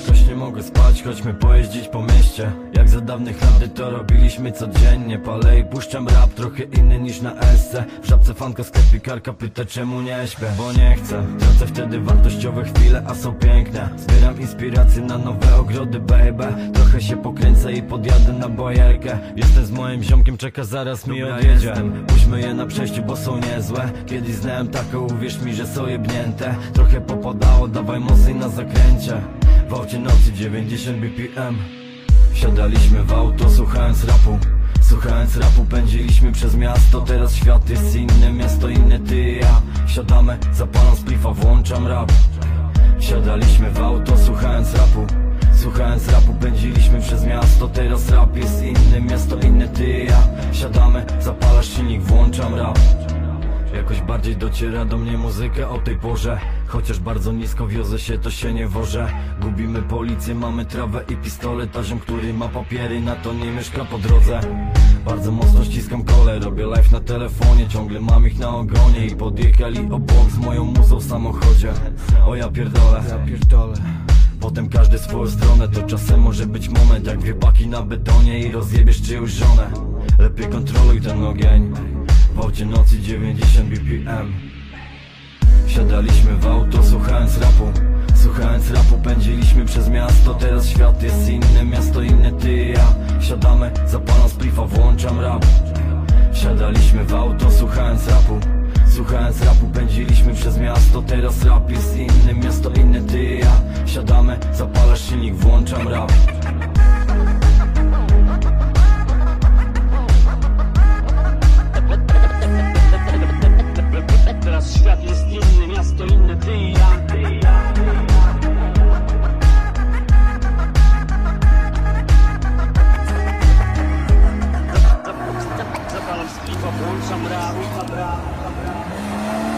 Jakoś nie mogę spać, chodźmy pojeździć po mieście. Jak za dawnych lat to robiliśmy codziennie. Palę i puszczam rap, trochę inny niż na SC W żabce fanka sklepikarka pyta czemu nie śpię? Bo nie chcę, tracę wtedy wartościowe chwile, a są piękne. Zbieram inspiracje na nowe ogrody, baby. Trochę się pokręcę i podjadę na bojerkę Jestem z moim ziomkiem, czeka zaraz mi odjedzie. Puśćmy je na przejściu, bo są niezłe. Kiedyś znałem taką, uwierz mi, że są jebnięte. Trochę popadało, dawaj mocniej na zakręcie W aucie nocy 90 BPM Wsiadaliśmy w auto, słuchając rapu. Słuchając rapu pędziliśmy przez miasto. Teraz świat jest inny, miasto inne, ty i ja. Wsiadamy, zapalam splifa, włączam rap. Wsiadaliśmy w auto, słuchając rapu. Słuchając rapu pędziliśmy przez miasto. Teraz rap jest inny, miasto inne, ty i ja. Siadamy, zapalasz silnik, włączam rap Jakoś bardziej dociera do mnie muzyka o tej porze. Chociaż bardzo nisko wiozę się, to się nie wożę. Gubimy policję, mamy trawę i pistolet A ziom, który ma papiery, na to nie mieszka po drodze. Bardzo mocno ściskam kole, robię live na telefonie Ciągle mam ich na ogonie i podjechali obok z moją muzą w samochodzie. O ja pierdolę, ja pierdolę. Potem każdy swoją stronę, to czasem może być moment Jak dwie paki na betonie i rozjebiesz czyjąś żonę. Lepiej kontroluj ten ogień w aucie nocy 90 BPM Wsiadaliśmy w auto słuchając rapu. Słuchając rapu pędziliśmy przez miasto. Teraz świat jest inny, miasto inne, ty i ja Wsiadamy, zapalam splifa, włączam rap. Wsiadaliśmy w auto słuchając rapu. Słuchając rapu pędziliśmy przez miasto. Teraz rap jest inny, miasto inne, ty i ja. Wsiadamy, zapalasz silnik, włączam rap Cabral, Cabral, Cabral.